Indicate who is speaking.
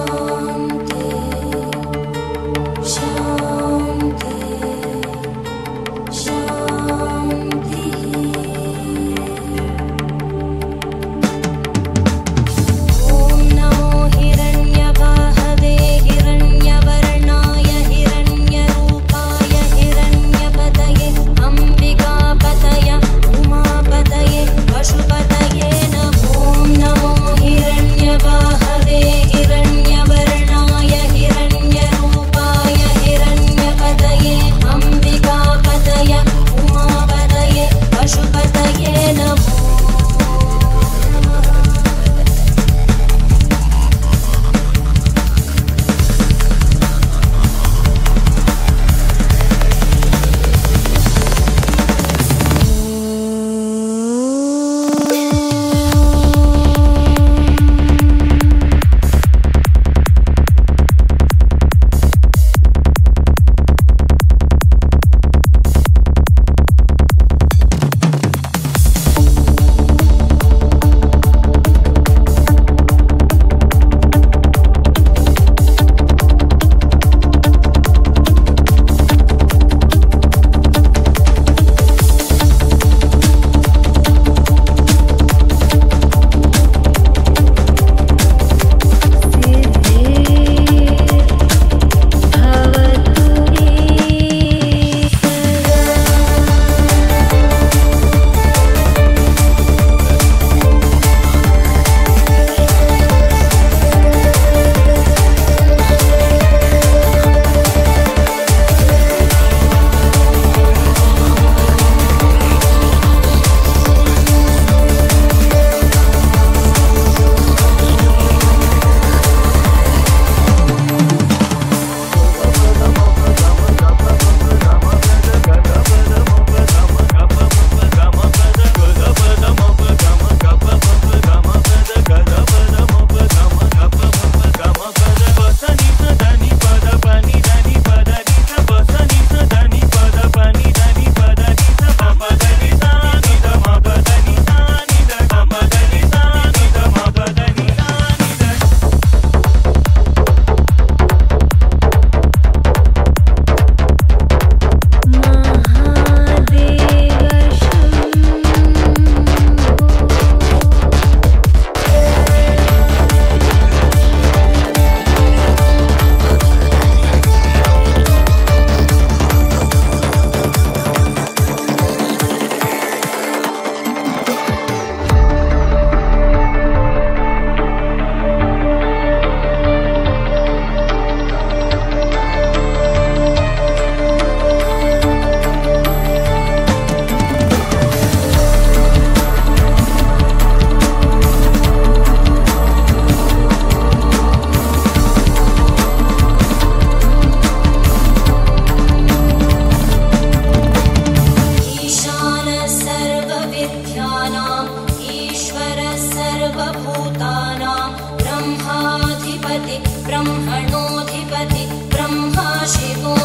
Speaker 1: Oh. ब्रह्मणोऽधिपति Brahma शिवो